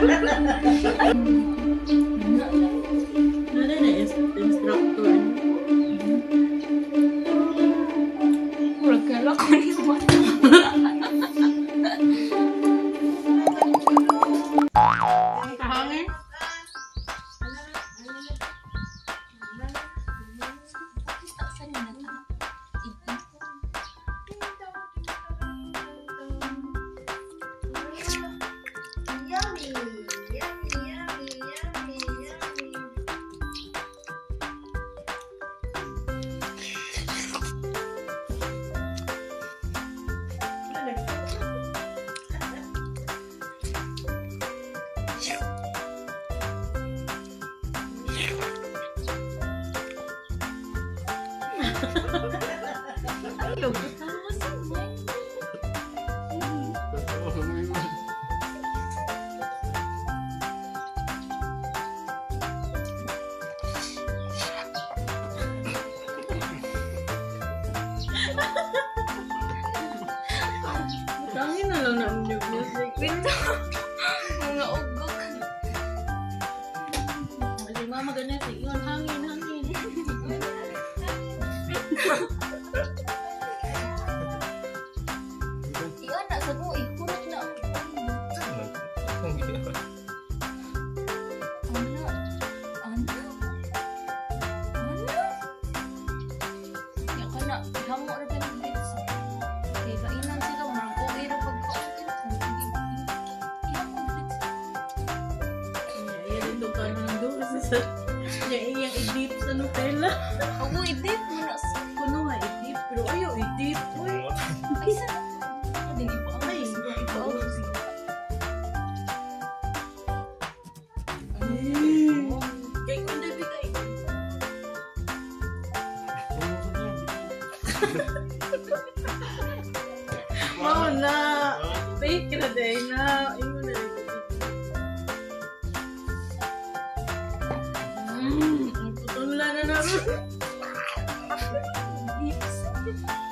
Enggak. Iya. Ayaw, Tangin na lang na new music. Window. Mga ugok. Kasi mama ganito, yun, hangin, Iyan na sa mo. Ikunat na ang Ano? Ano? Ano? Ya kana hamo ra din bits. Kay kainan sila marang ko ira pagkaon Iya mo bits. Yan ito ka nang doon sa niya iyang i-dip sa Nutella. Ako idip mo na sa Kuno Mao na. Fake na day na. Ingon na. Mm, ang putunla na. Dips. Na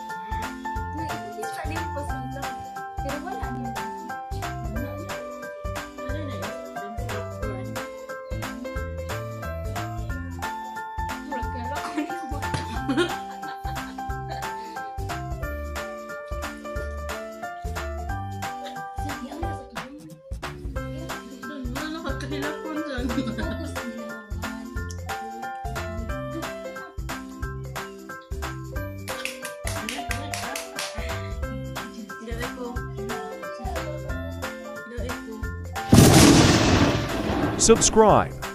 Subscribe